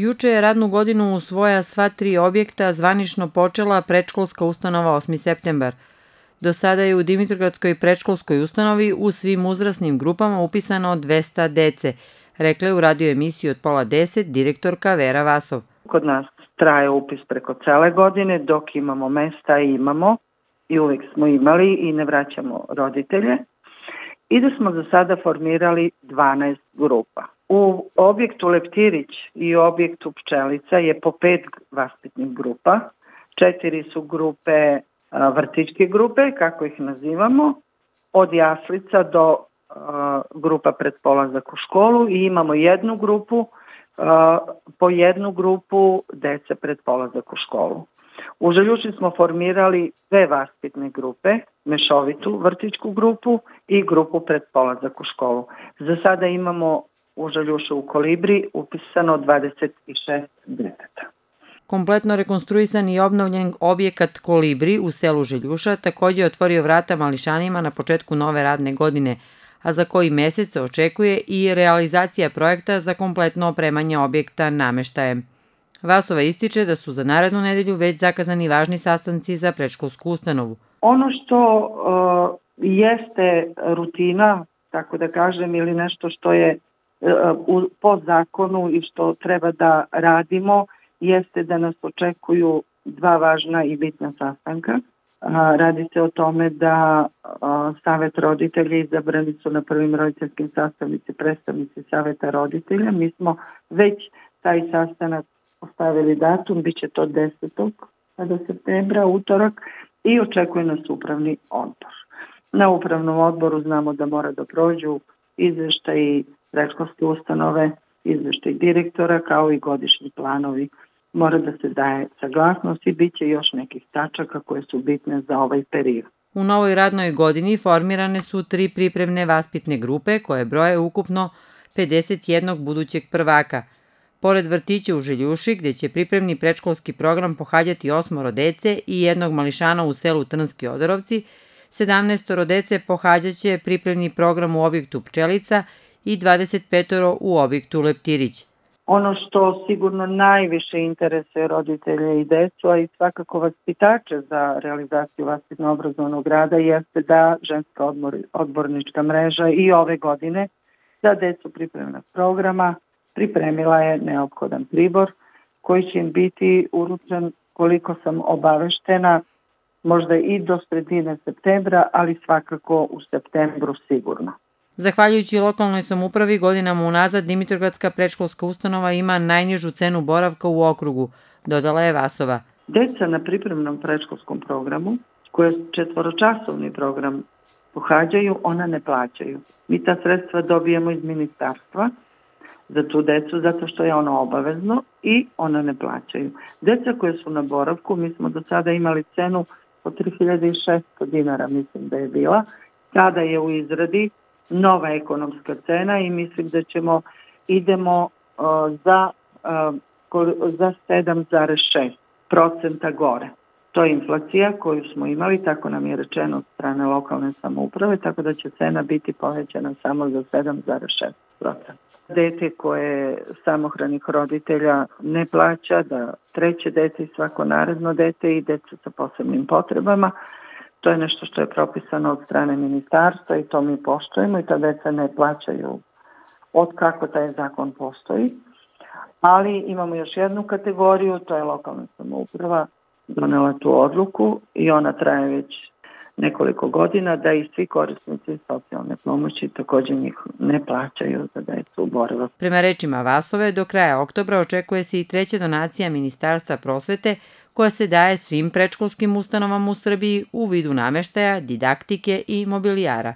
Juče je radnu godinu u svoja sva tri objekta zvanično počela predškolska ustanova 8. septembar. Do sada je u Dimitrovgradskoj predškolskoj ustanovi u svim uzrasnim grupama upisano 200 dece, rekla je u radio emisiji od pola 10 direktorka Vera Vasov. Kod nas traje upis preko cele godine, dok imamo mesta imamo i uvek smo imali i ne vraćamo roditelje i da smo za sada formirali 12 grupa. U objektu Leptirić i objektu Pčelica je po pet vaspitnih grupa. Četiri su grupe vrtičke grupe, kako ih nazivamo, od jaslica do grupa pred polazak u školu i imamo jednu grupu, po jednu grupu dece pred polazak u školu. U Željuši smo formirali dve vaspitne grupe, mešovitu vrtičku grupu i grupu pred polazak u školu. Za sada imamo u Željušu u Kolibri upisano 26 deteta. Kompletno rekonstruisan i obnovljen objekat Kolibri u selu Željuša takođe je otvorio vrata mališanima na početku nove radne godine, a za koji mesec se očekuje i realizacija projekta za kompletno opremanje objekta nameštajem. Vasova ističe da su za narednu nedelju već zakazani važni sastanci za predškolsku ustanovu. Ono što uh, jeste rutina, tako da kažem, ili nešto što je uh, po zakonu i što treba da radimo, jeste da nas očekuju dva važna i bitna sastanka. Radi se o tome da Savet roditelja izabrani su na prvim roditeljskim sastavnici predstavnici Saveta roditelja. Mi smo već taj sastanak postavili datum, bit će to 10. do septembra, utorak, i očekuje nas upravni odbor. Na upravnom odboru znamo da mora da prođu izveštaj predškolske ustanove, izveštaj direktora, kao i godišnji planovi mora da se daje saglasnost i bit će još nekih tačaka koje su bitne za ovaj period. U novoj radnoj godini formirane su tri pripremne vaspitne grupe koje broje ukupno 51 budućeg prvaka. Pored vrtića u Željuši, gde će pripremni predškolski program pohađati osmoro dece i jednog mališana u selu Trnski Odorovci, 17 dece pohađaće pripremni program u objektu Pčelica i 25 u objektu Leptirić. Ono što sigurno najviše interesuje roditelje i decu, a i svakako vaspitače za realizaciju vaspitno-obrazovnog rada jeste da ženska odmor, odbornička mreža i ove godine za decu pripremnog programa pripremila je neophodan pribor koji će im biti uručen koliko sam obaveštena možda i do sredine septembra, ali svakako u septembru sigurno. Zahvaljujući lokalnoj samupravi godinama unazad Dimitrogradska predškolska ustanova ima najnižu cenu boravka u okrugu, dodala je Vasova. Deca na pripremnom predškolskom programu, koje četvoročasovni program pohađaju, ona ne plaćaju. Mi ta sredstva dobijemo iz ministarstva za tu decu zato što je ono obavezno i ona ne plaćaju. Deca koje su na boravku, mi smo do sada imali cenu od 3600 dinara, mislim da je bila, kada je u izradi nova ekonomska cena i mislim da ćemo idemo uh, za, uh, za 7,6 procenta gore. To je inflacija koju smo imali, tako nam je rečeno od strane lokalne samouprave, tako da će cena biti povećana samo za 7,6 procenta. Dete koje samohranih roditelja ne plaća, da treće dete i svako naredno dete i deca sa posebnim potrebama, To je nešto što je propisano od strane ministarstva i to mi poštujemo i ta deca ne plaćaju od kako taj zakon postoji. Ali imamo još jednu kategoriju, to je lokalna samouprava, donela tu odluku i ona traje već nekoliko godina da i svi korisnici socijalne pomoći takođe njih ne plaćaju za decu u boravak. Prema rečima Vasove, do kraja oktobra očekuje se i treća donacija Ministarstva prosvete koja se daje svim predškolskim ustanovama u Srbiji u vidu nameštaja, didaktike i mobilijara.